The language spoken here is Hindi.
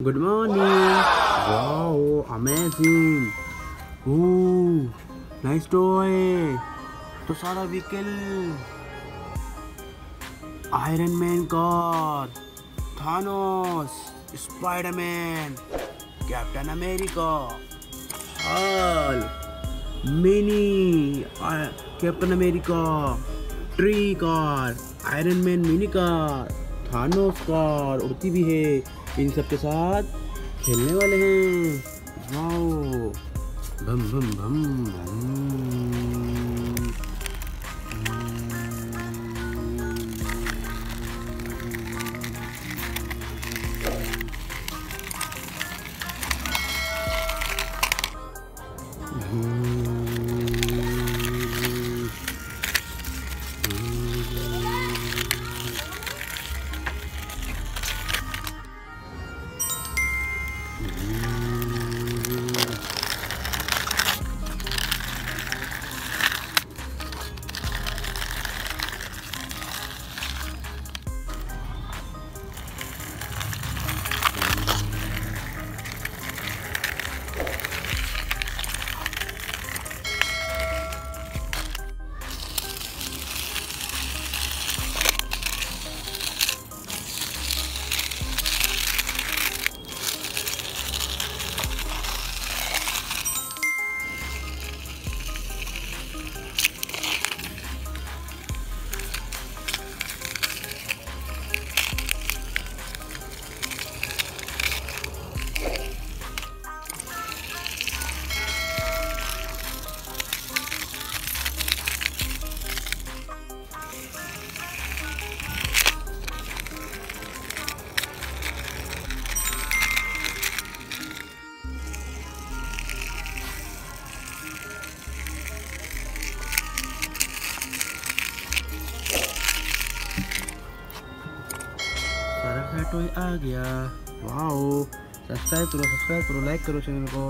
Morning. Wow, amazing. Ooh, nice toy. तो सारा vehicle Iron Man car Thanos Spiderman Captain America Hulk mini Captain America tree car Iron Man mini car Thanos car उड़ती भी है। इन सब के साथ खेलने वाले हैं। वाओ भम भम भम। भम सारा टॉय आ गया। वाओ सब्सक्राइब करो सब्सक्राइब करो लाइक करो चैनल को।